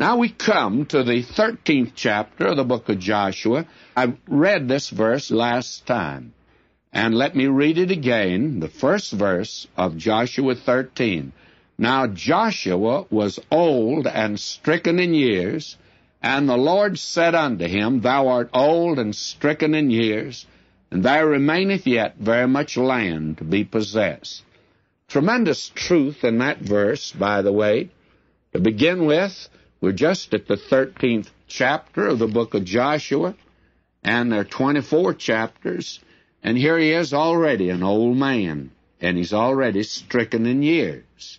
Now we come to the 13th chapter of the book of Joshua. I read this verse last time. And let me read it again, the first verse of Joshua 13. Now Joshua was old and stricken in years, and the Lord said unto him, Thou art old and stricken in years, and there remaineth yet very much land to be possessed. Tremendous truth in that verse, by the way. To begin with, we're just at the 13th chapter of the book of Joshua, and there are 24 chapters, and here he is already an old man, and he's already stricken in years.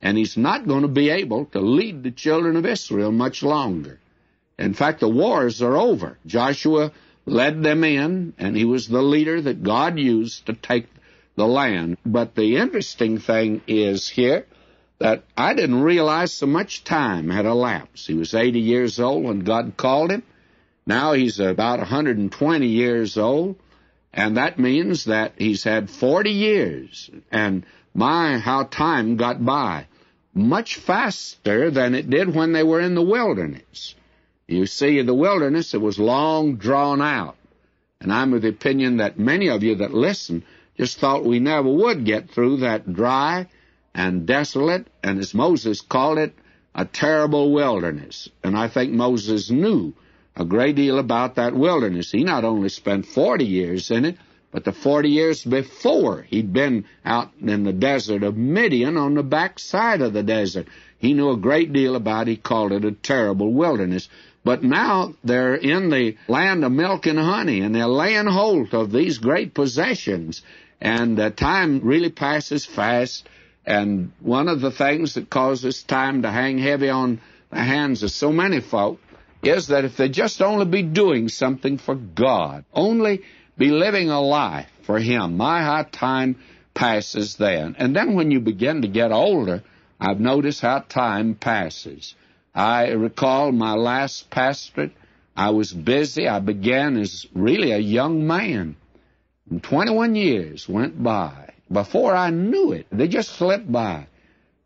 And he's not going to be able to lead the children of Israel much longer. In fact, the wars are over. Joshua led them in, and he was the leader that God used to take the land. But the interesting thing is here that I didn't realize so much time had elapsed. He was 80 years old when God called him. Now he's about 120 years old, and that means that he's had 40 years. And my, how time got by. Much faster than it did when they were in the wilderness. You see, in the wilderness, it was long drawn out. And I'm of the opinion that many of you that listen just thought we never would get through that dry and desolate, and as Moses called it, a terrible wilderness. And I think Moses knew a great deal about that wilderness. He not only spent 40 years in it, but the 40 years before he'd been out in the desert of Midian on the backside of the desert. He knew a great deal about it. He called it a terrible wilderness. But now they're in the land of milk and honey, and they're laying hold of these great possessions. And uh, time really passes fast. And one of the things that causes time to hang heavy on the hands of so many folk is that if they just only be doing something for God, only be living a life for Him, my how time passes then. And then when you begin to get older, I've noticed how time passes. I recall my last pastorate. I was busy. I began as really a young man. And 21 years went by before I knew it. They just slipped by.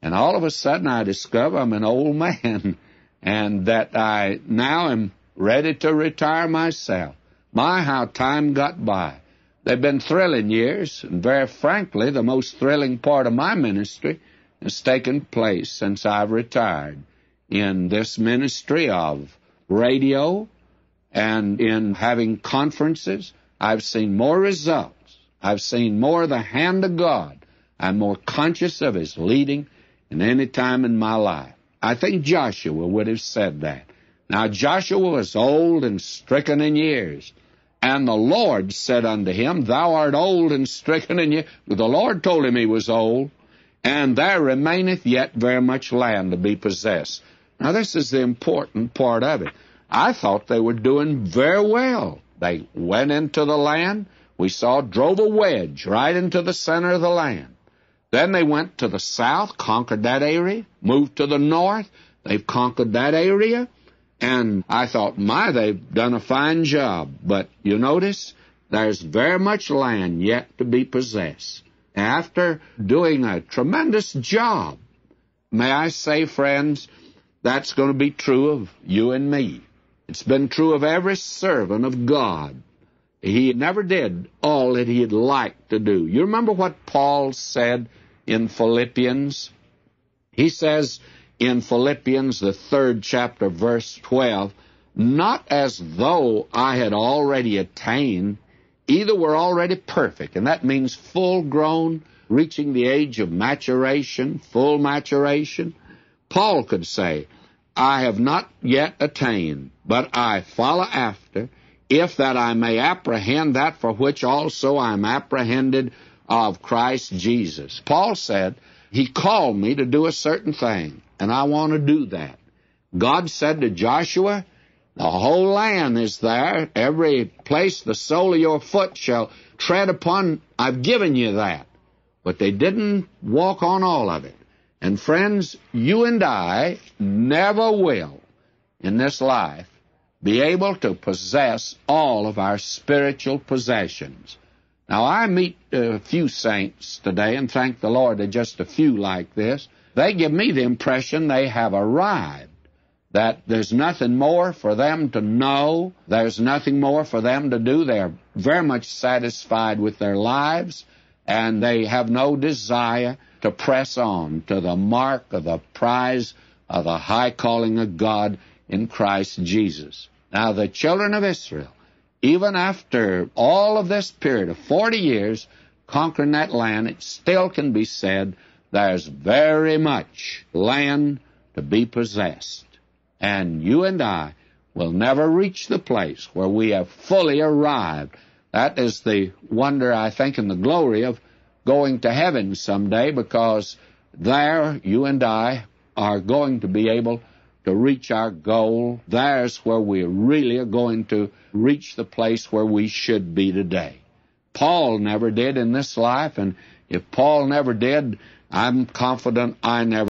And all of a sudden I discover I'm an old man and that I now am ready to retire myself. My, how time got by. They've been thrilling years, and very frankly, the most thrilling part of my ministry has taken place since I've retired in this ministry of radio and in having conferences. I've seen more results I've seen more of the hand of God. I'm more conscious of His leading than any time in my life. I think Joshua would have said that. Now Joshua was old and stricken in years. And the Lord said unto him, Thou art old and stricken in years. The Lord told him he was old. And there remaineth yet very much land to be possessed. Now this is the important part of it. I thought they were doing very well. They went into the land we saw drove a wedge right into the center of the land. Then they went to the south, conquered that area, moved to the north, they've conquered that area, and I thought, my, they've done a fine job. But you notice, there's very much land yet to be possessed. After doing a tremendous job, may I say, friends, that's going to be true of you and me. It's been true of every servant of God he never did all that he'd like to do. You remember what Paul said in Philippians? He says in Philippians, the third chapter, verse 12, not as though I had already attained, either were already perfect, and that means full grown, reaching the age of maturation, full maturation. Paul could say, I have not yet attained, but I follow after if that I may apprehend that for which also I am apprehended of Christ Jesus. Paul said, He called me to do a certain thing, and I want to do that. God said to Joshua, The whole land is there, every place the sole of your foot shall tread upon, I've given you that. But they didn't walk on all of it. And friends, you and I never will in this life be able to possess all of our spiritual possessions. Now, I meet a few saints today, and thank the Lord there just a few like this. They give me the impression they have arrived. that there's nothing more for them to know. There's nothing more for them to do. They're very much satisfied with their lives, and they have no desire to press on to the mark of the prize of the high calling of God in Christ Jesus. Now, the children of Israel, even after all of this period of 40 years conquering that land, it still can be said there's very much land to be possessed. And you and I will never reach the place where we have fully arrived. That is the wonder, I think, and the glory of going to heaven someday because there you and I are going to be able to reach our goal. There's where we really are going to reach the place where we should be today. Paul never did in this life, and if Paul never did, I'm confident I never